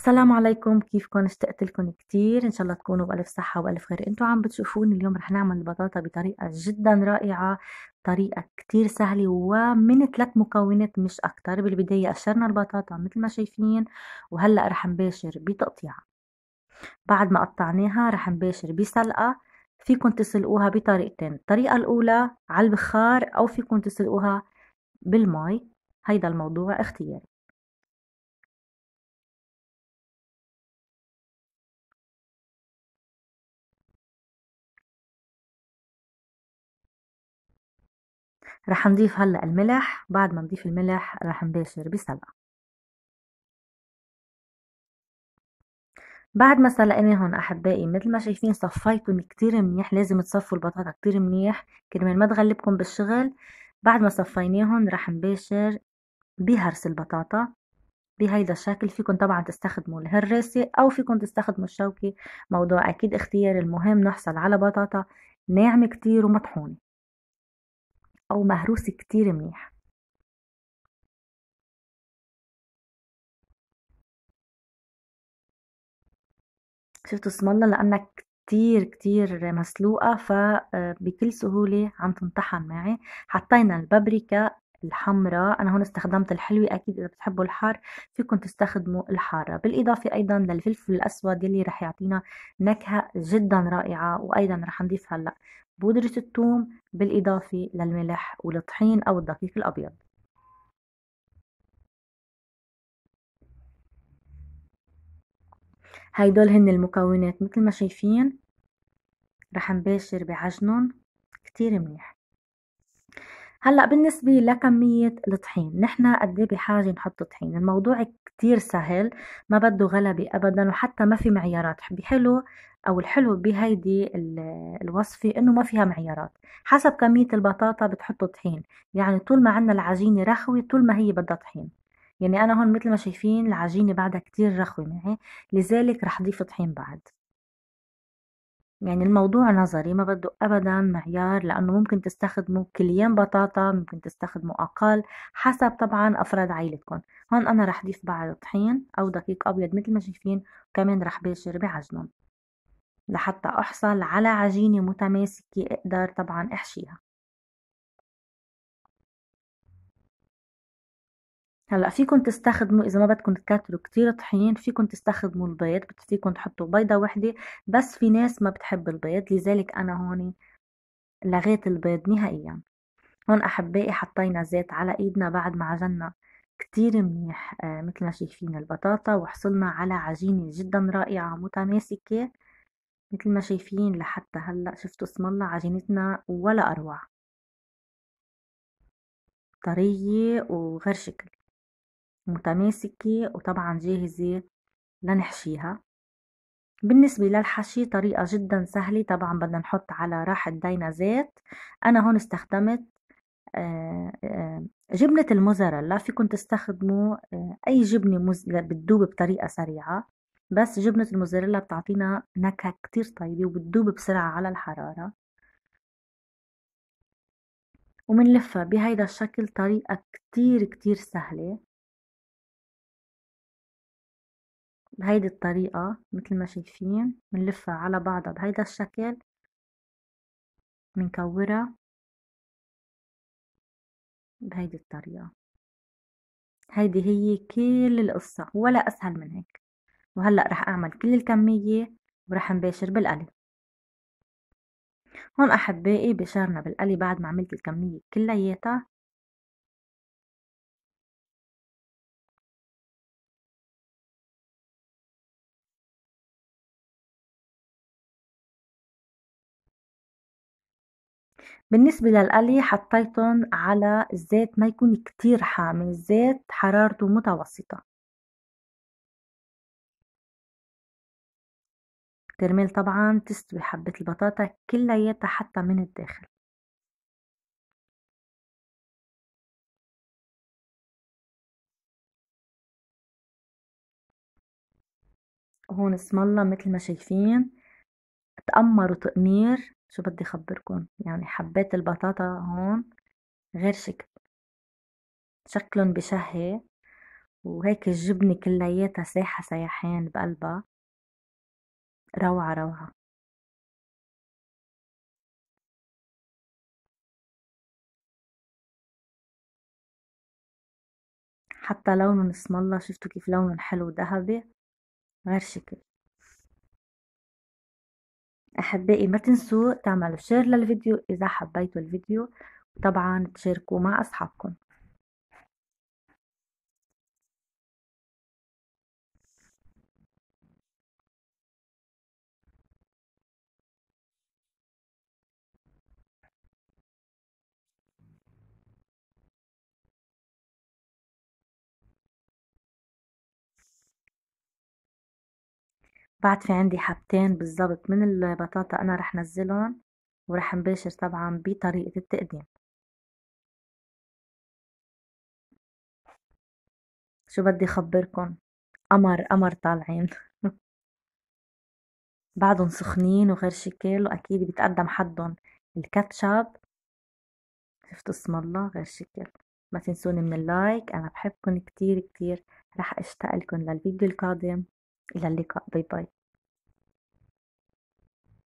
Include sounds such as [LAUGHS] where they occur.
السلام عليكم. كيفكم؟ اشتقت لكم كتير. إن شاء الله تكونوا بألف صحة وألف خير. إنتوا عم بتشوفوني اليوم رح نعمل البطاطا بطريقة جدا رائعة طريقة كتير سهلة ومن ثلاث مكونات مش أكتر. بالبداية قشرنا البطاطا مثل ما شايفين وهلأ رح نباشر بتقطيعها بعد ما قطعناها رح نباشر بسلقة. فيكم تسلقوها بطريقتين. الطريقة الأولى على البخار أو فيكم تسلقوها بالمي هيدا الموضوع اختياري. رح نضيف هلأ الملح. بعد ما نضيف الملح رح نباشر بسلقة. بعد ما سلقناهم أحبائي مثل ما شايفين صفيتهم كتير منيح. لازم تصفوا البطاطا كتير منيح كرمال ما تغلبكم بالشغل. بعد ما صفيناهم رح نباشر بهرس البطاطا. بهيدا الشكل فيكم طبعا تستخدموا الهراسة أو فيكم تستخدموا الشوكة. موضوع أكيد اختياري المهم نحصل على بطاطا ناعمة كتير ومطحونة. أو مهروسة كتير منيح. شفتوا اسم الله لأنها كتير كتير مسلوقة فبكل آه، سهولة عم تنطحن معي. حطينا البابريكا الحمراء أنا هون استخدمت الحلوة أكيد إذا بتحبوا الحار فيكم تستخدموا الحارة. بالإضافة أيضا للفلفل الأسود يلي رح يعطينا نكهة جدا رائعة وأيضا رح نضيف هلأ. بودرة الثوم بالإضافة للملح والطحين أو الدقيق الأبيض. هيدول هن المكونات مثل ما شايفين رح نباشر بعجنهم كتير منيح. هلأ بالنسبة لكمية الطحين نحن قد إيه بحاجة نحط طحين؟ الموضوع كتير سهل ما بده غلبة ابدا وحتى ما في معيارات. بحلو أو الحلو بهيدي الوصفة إنه ما فيها معيارات. حسب كمية البطاطا بتحطوا طحين. يعني طول ما عنا العجينة رخوة طول ما هي بدها طحين. يعني أنا هون مثل ما شايفين العجينة بعدها كتير رخوة معي لذلك رح ضيف طحين بعد. يعني الموضوع نظري ما بده ابدا معيار لأنه ممكن تستخدموا كليان بطاطا ممكن تستخدموا أقل حسب طبعا أفراد عائلتكم. هون أنا رح ضيف بعد طحين أو دقيق أبيض مثل ما شايفين وكمان رح باشر بعجنهم. لحتى أحصل على عجينة متماسكة أقدر طبعا أحشيها. هلأ فيكم تستخدموا إذا ما بدكم تكتروا كتير طحين فيكم تستخدموا البيض فيكم تحطوا بيضة وحدة بس في ناس ما بتحب البيض لذلك أنا هون لغيت البيض نهائيا. هون أحبائي حطينا زيت على إيدنا بعد ما عجنا كتير منيح آه مثل ما شايفين البطاطا وحصلنا على عجينة جدا رائعة متماسكة مثل ما شايفين لحتى هلأ شفتوا اسم الله عجينتنا ولا أروع. طرية وغير شكل. متماسكة وطبعا جاهزة لنحشيها. بالنسبة للحشي طريقة جدا سهلة. طبعا بدنا نحط على راحة دينا زيت. أنا هون استخدمت آه، آه، جبنة الموزاريلا. فيكم تستخدموا آه، أي جبنة بتدوب بطريقة سريعة. بس جبنة الموزاريلا بتعطينا نكهة كتير طيبة وبتدوب بسرعة على الحرارة. ومنلفها بهيدا الشكل طريقة كتير كتير سهلة. بهيدي الطريقة مثل ما شايفين بنلفها على بعضها بهيدا الشكل بنكورها بهيدي الطريقة. هيدي هي كل القصة ولا أسهل من هيك. وهلأ رح أعمل كل الكمية ورح نباشر بالقلي. هون أحبائي بشرنا بالقلي بعد ما عملت الكمية كلياتها. بالنسبة للقلي حطيتهم على الزيت ما يكون كتير حامي الزيت حرارته متوسطة. كرمال طبعا تستوي حبة البطاطا كلياتها حتى من الداخل. هون اسم الله مثل ما شايفين تأمروا تأمير شو بدي خبركن يعني حبات البطاطا هون غير شكل. شكلهم بشهي وهيك الجبنة كلياتها سايحة سيحان بقلبها. روعة روعة. حتى لونهم اسم الله شفتوا كيف لونهم حلو ذهبي غير شكل. أحبائي ما تنسوا تعملوا شير للفيديو إذا حبيتوا الفيديو. وطبعا تشاركوا مع أصحابكم. بعد في عندي حبتين بالضبط من البطاطا أنا رح نزلهم ورح نباشر طبعا بطريقة التقديم. شو بدي خبركن قمر قمر طالعين. [LAUGHS] بعدهم سخنين وغير شكل واكيد بيتقدم حدهم. الكاتشب شفتوا اسم الله؟ غير شكل ما تنسوني من اللايك أنا بحبكم كتير كتير. رح أشتاق لكم للفيديو القادم. إلى اللقاء. bye bye